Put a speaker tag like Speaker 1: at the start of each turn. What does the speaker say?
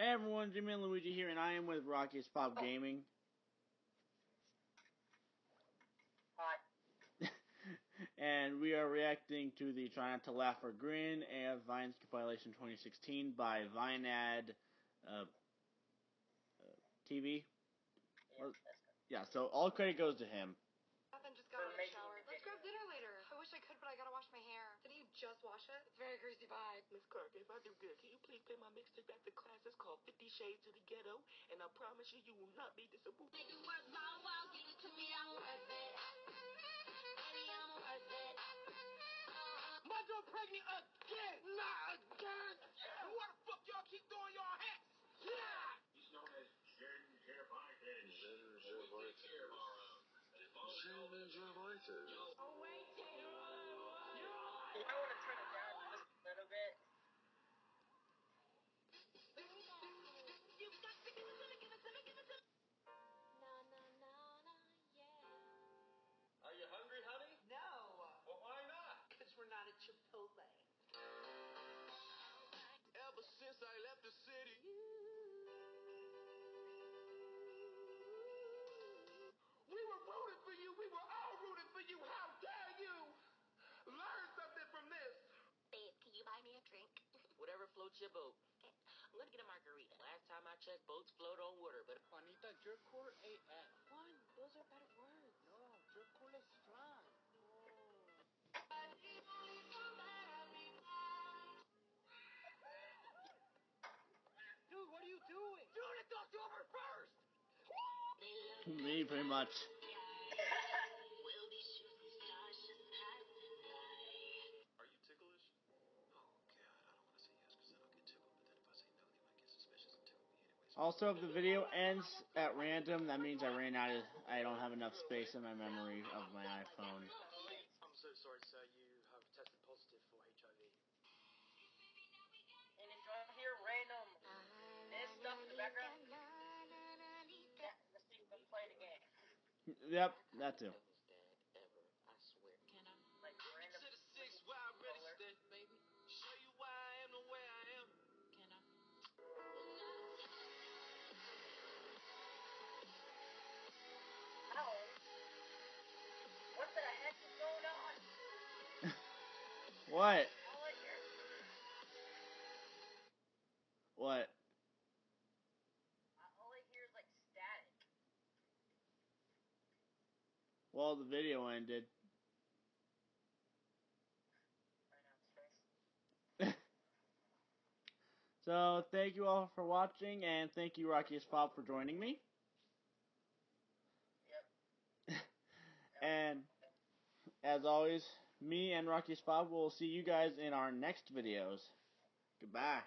Speaker 1: Hey everyone, Gmanluigi here, and I am with Rockiestfob Gaming.
Speaker 2: Hi.
Speaker 1: and we are reacting to the Try Not to Laugh or Grin AF Vines compilation 2016 by Vinead uh, uh, TV.
Speaker 2: Yeah,
Speaker 1: Well-
Speaker 2: that's good.
Speaker 1: Yeah, so all credit goes to him.
Speaker 3: Nothing, just got
Speaker 2: For
Speaker 3: out of the
Speaker 2: making
Speaker 3: shower.
Speaker 2: the
Speaker 3: Let's
Speaker 2: video.
Speaker 3: grab dinner later. I wish I could, but I gotta wash my hair. Didn't you just wash it? It's very greasy bye.
Speaker 4: Miss Clark, if I do good, can you please play my mixtape back to class? It's called Fifty Shades of the Ghetto, and I promise you, you will not be disappointed.
Speaker 5: Make it worth my while, give it to me, I'm worth it. Baby, I'm worth it. Uh,
Speaker 4: My girl pregnant again! Not again! And why the fuck y'all keep throwing y'all hats? Yeah!
Speaker 6: He's known as Jen Gervais.
Speaker 7: Jen Gervais. Jen Gervais.
Speaker 2: You
Speaker 8: Whatever floats your boat. I'm gonna get a margarita. Last time I checked, boats float on water, but
Speaker 4: Juanita, jerk core AF.
Speaker 8: Juan, those are better words.
Speaker 4: No, jerk core is strong.
Speaker 8: Dude, what are you doing?
Speaker 4: Dude, it's October 1st.
Speaker 1: Me, pretty much. Also, if the video ends at random, that means I ran out of, I don't have enough space in my memory of my iPhone.
Speaker 7: I'm so sorry, sir. You have tested positive for HIV.
Speaker 2: And if you want to hear random uh-huh. this stuff in the background, yeah, let's see if play the game.
Speaker 1: Yep, that too.
Speaker 2: What? All I hear.
Speaker 1: What?
Speaker 2: Hear like static.
Speaker 1: Well, the video ended.
Speaker 2: Right now, it's nice.
Speaker 1: so, thank you all for watching, and thank you, Rockiestfob, for joining me.
Speaker 2: Yep.
Speaker 1: And, as always, me and Rockiestfob will see you guys in our next videos. Goodbye.